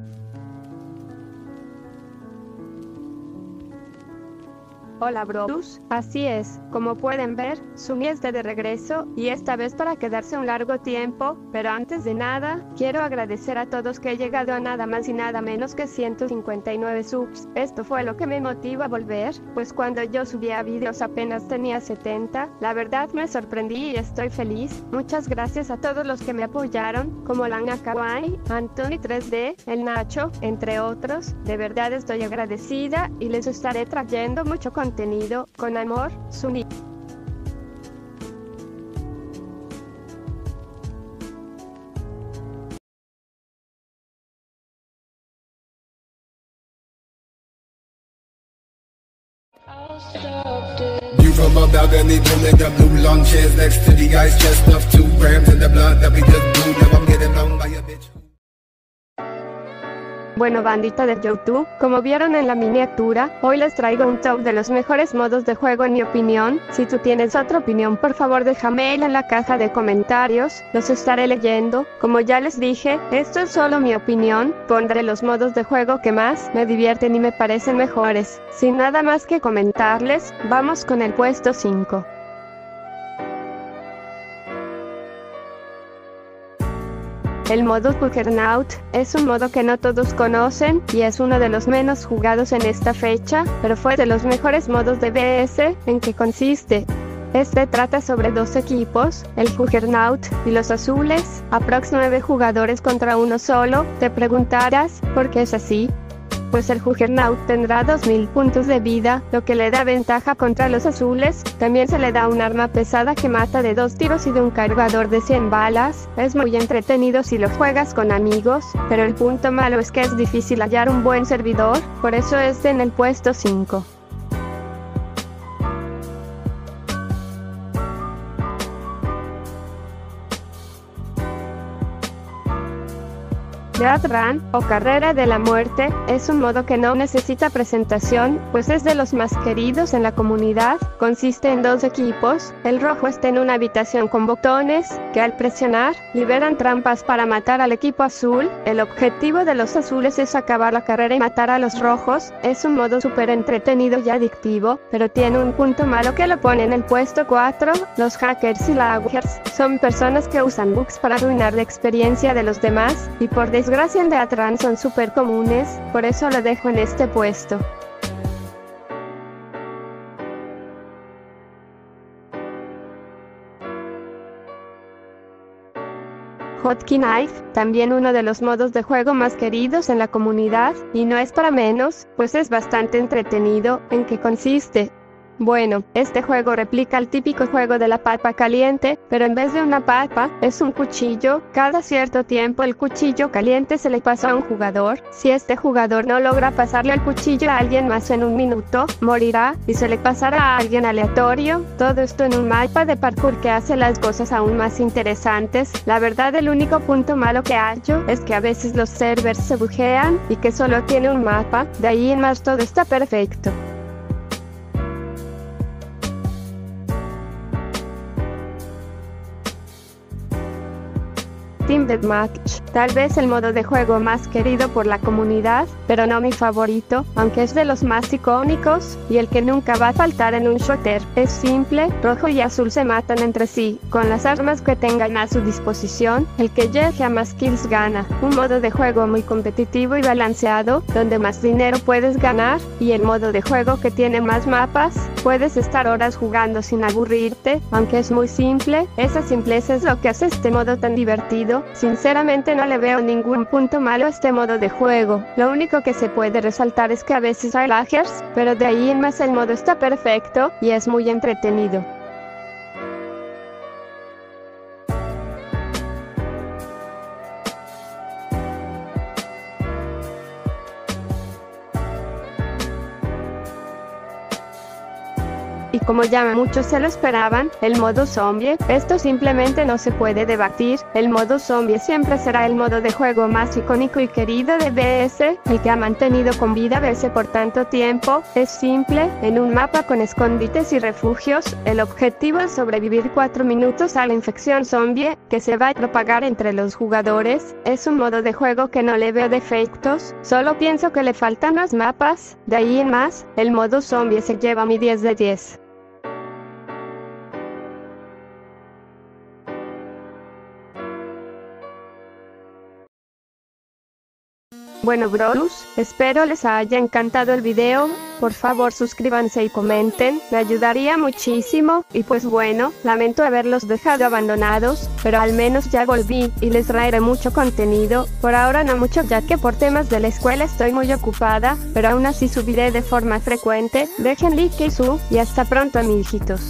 Thank you. Hola bros, así es, como pueden ver, Sumi está de regreso, y esta vez para quedarse un largo tiempo, pero antes de nada, quiero agradecer a todos que he llegado a nada más y nada menos que 159 subs. Esto fue lo que me motiva a volver, pues cuando yo subía videos apenas tenía 70, la verdad me sorprendí y estoy feliz. Muchas gracias a todos los que me apoyaron, como Lana Kawaii, Anthony 3D, el Nacho, entre otros, de verdad estoy agradecida y les estaré trayendo mucho contenido contenido con amor, Suni. You from a balcony room in the blue lawn chairs next to the ice chest of two grams in the blood that we just blew. Now I'm getting blown by a bitch. Bueno bandita de YouTube, como vieron en la miniatura, hoy les traigo un top de los mejores modos de juego en mi opinión, si tú tienes otra opinión por favor déjame en la caja de comentarios, los estaré leyendo, como ya les dije, esto es solo mi opinión, pondré los modos de juego que más me divierten y me parecen mejores, sin nada más que comentarles, vamos con el puesto 5. El modo Juggernaut es un modo que no todos conocen y es uno de los menos jugados en esta fecha, pero fue de los mejores modos de BS en que consiste. Este trata sobre dos equipos, el Juggernaut y los azules, aprox 9 jugadores contra uno solo. Te preguntarás por qué es así pues el Juggernaut tendrá 2000 puntos de vida, lo que le da ventaja contra los azules. También se le da un arma pesada que mata de dos tiros y de un cargador de 100 balas. Es muy entretenido si lo juegas con amigos, pero el punto malo es que es difícil hallar un buen servidor, por eso es en el puesto 5. Death Run, o Carrera de la Muerte, es un modo que no necesita presentación, pues es de los más queridos en la comunidad. Consiste en dos equipos, el rojo está en una habitación con botones, que al presionar, liberan trampas para matar al equipo azul. El objetivo de los azules es acabar la carrera y matar a los rojos. Es un modo súper entretenido y adictivo, pero tiene un punto malo que lo pone en el puesto 4. Los hackers y laggers son personas que usan bugs para arruinar la experiencia de los demás, y por desgracia desgracia en Deatran son súper comunes, por eso lo dejo en este puesto. Hotkey Knife, también uno de los modos de juego más queridos en la comunidad, y no es para menos, pues es bastante entretenido, en qué consiste, bueno, este juego replica el típico juego de la papa caliente, pero en vez de una papa, es un cuchillo. Cada cierto tiempo el cuchillo caliente se le pasa a un jugador. Si este jugador no logra pasarle el cuchillo a alguien más en un minuto, morirá y se le pasará a alguien aleatorio. Todo esto en un mapa de parkour que hace las cosas aún más interesantes. La verdad el único punto malo que hallo es que a veces los servers se bujean y que solo tiene un mapa. De ahí en más todo está perfecto. Team Deathmatch, tal vez el modo de juego más querido por la comunidad, pero no mi favorito, aunque es de los más icónicos, y el que nunca va a faltar en un shooter. Es simple, rojo y azul se matan entre sí, con las armas que tengan a su disposición, el que llegue a más kills gana. Un modo de juego muy competitivo y balanceado, donde más dinero puedes ganar, y el modo de juego que tiene más mapas, puedes estar horas jugando sin aburrirte, aunque es muy simple, esa simpleza es lo que hace este modo tan divertido sinceramente no le veo ningún punto malo a este modo de juego. Lo único que se puede resaltar es que a veces hay laggers, pero de ahí en más el modo está perfecto y es muy entretenido. Como ya muchos se lo esperaban, el modo zombie, esto simplemente no se puede debatir, el modo zombie siempre será el modo de juego más icónico y querido de BS, el que ha mantenido con vida BS por tanto tiempo, es simple, en un mapa con escondites y refugios, el objetivo es sobrevivir 4 minutos a la infección zombie, que se va a propagar entre los jugadores, es un modo de juego que no le veo defectos, solo pienso que le faltan los mapas, de ahí en más, el modo zombie se lleva mi 10 de 10. Bueno bros, espero les haya encantado el video, por favor suscríbanse y comenten, me ayudaría muchísimo, y pues bueno, lamento haberlos dejado abandonados, pero al menos ya volví, y les traeré mucho contenido, por ahora no mucho ya que por temas de la escuela estoy muy ocupada, pero aún así subiré de forma frecuente, dejen like y su, y hasta pronto hijitos.